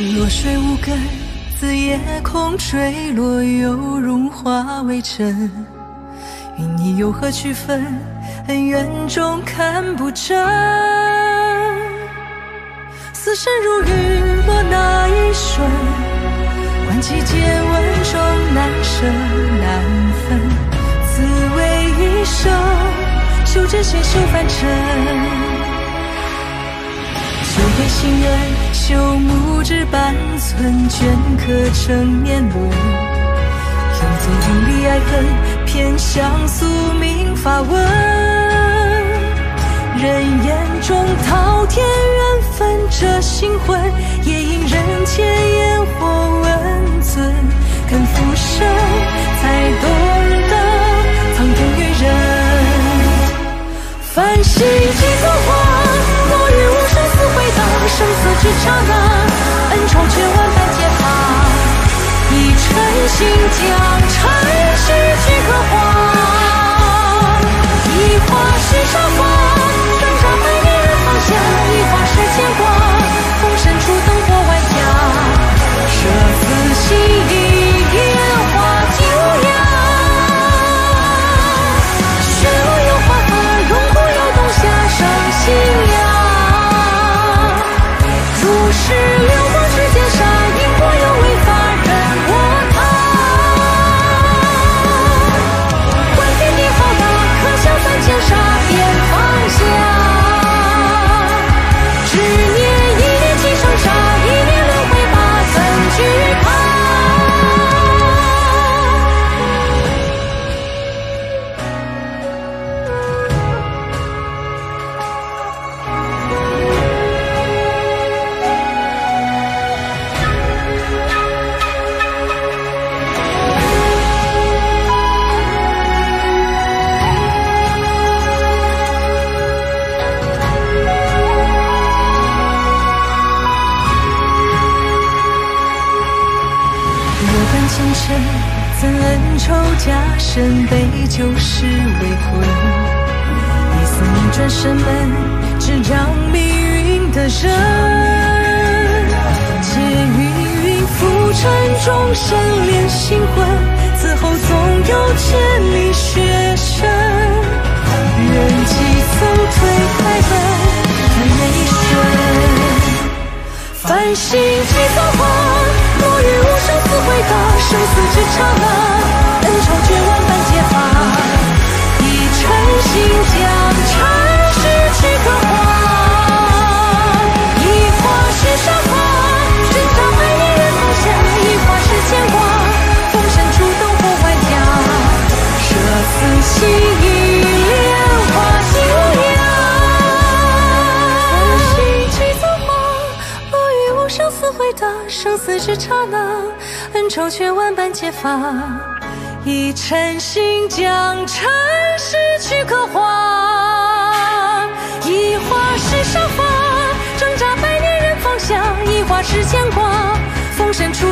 落水无根，自夜空坠落，又融化为尘。与你有何区分？恩怨中看不真。死生如日落那一瞬，万骑皆问终难舍难分。此为一生，修真先修凡尘。心恩，朽木之半寸，镌刻成年轮。用尽用力爱恨，偏向宿命发问。人眼中滔天缘分，这心魂也因人间烟火温存。肯浮生，才懂得苍天与人。繁星几个刹那，恩仇却万般皆怕。一尘心将若干前尘，怎恩仇加深，被旧事围困。一思念转身门，只掌命运的人。借云云浮沉，终身连心魂。此后总有千里雪深。人几曾退开门，转眼一瞬。繁星几造化，落日无生死之刹那，恩仇却万生死之刹那，恩仇却万般皆发。一尘心将尘世去刻画，一花是沙发，挣扎百年人放下，一花是牵挂，风深处